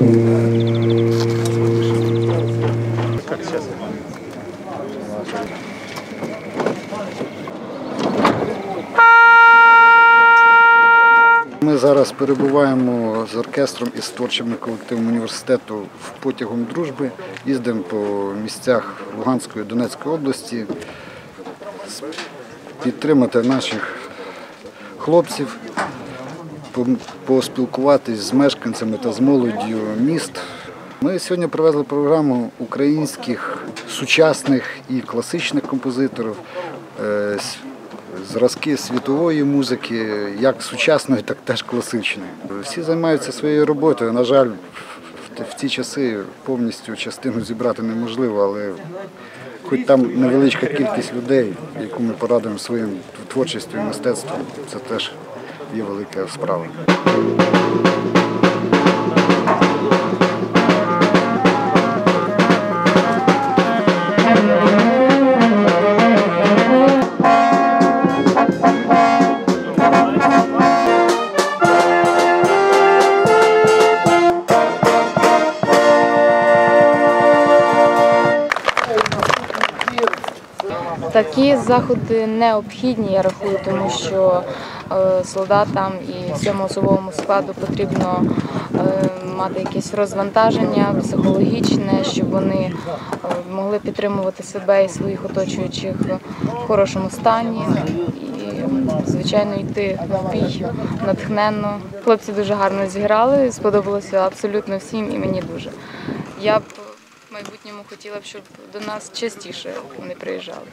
Ми зараз перебуваємо з оркестром і з творчими колективом університету в потягом дружби. Їздимо по місцях Луганської Донецької області підтримати наших хлопців, поспілкуватись з мешканцями та з молоддю міст. Ми сьогодні привезли програму українських сучасних і класичних композиторів. е, Зразки світової музики, як сучасної, так теж класичної. Всі займаються своєю роботою. На жаль, в- ті часи повністю частину зібрати неможливо, але хоч там невеличка кількість людей, яку ми порадуємо своїм творчістю і мистецтвом, це теж є велика справа. Такі заходи необхідні, я рахую, тому що е, солдатам і всьому особовому складу потрібно е, мати якесь розвантаження психологічне, щоб вони е, могли підтримувати себе і своїх оточуючих в хорошому стані. Звичайно, йти в бій натхненно. Хлопці дуже гарно зіграли, сподобалося абсолютно всім і мені дуже. Я б майбутньому хотіла б, щоб до нас частіше вони приїжджали.